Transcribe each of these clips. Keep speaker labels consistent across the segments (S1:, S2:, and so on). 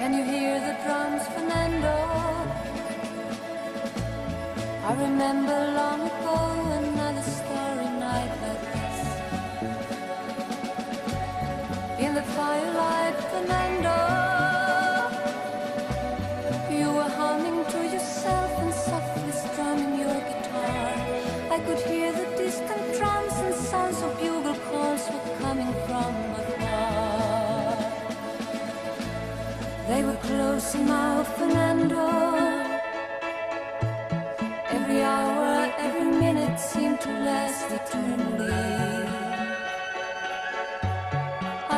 S1: Can you hear the drums, Fernando? I remember long ago another starry night like this. In the firelight, Fernando. They were close now, Fernando. Every hour, every minute seemed to last eternally.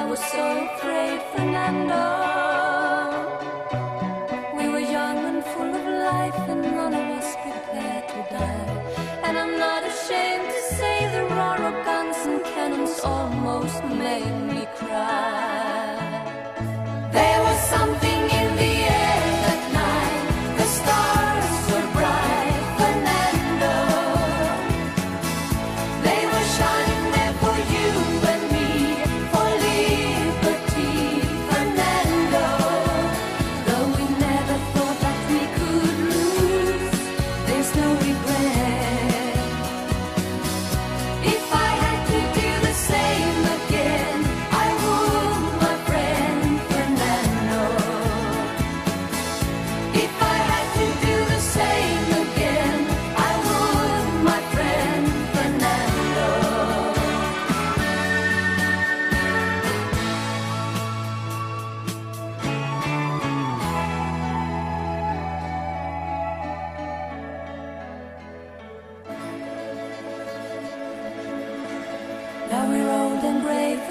S1: I was so afraid, Fernando. We were young and full of life, and none of us prepared to die. And I'm not ashamed to say the roar of guns and cannons almost made me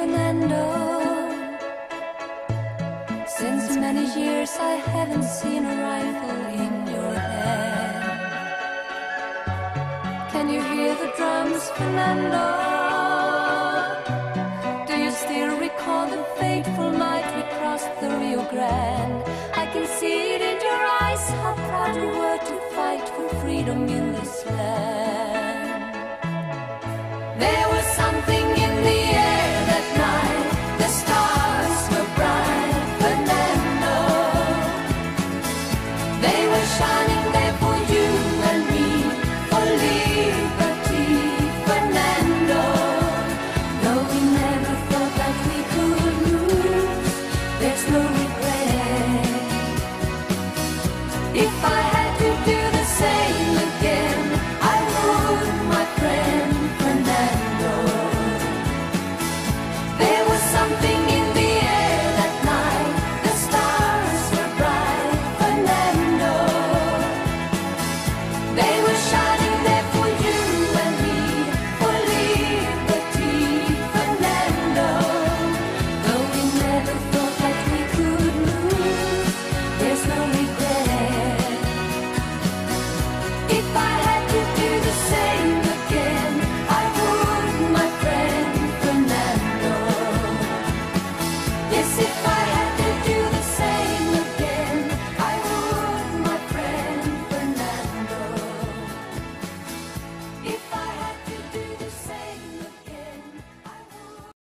S1: Fernando. Since many years I haven't seen a rifle in your hand. Can you hear the drums, Fernando? If I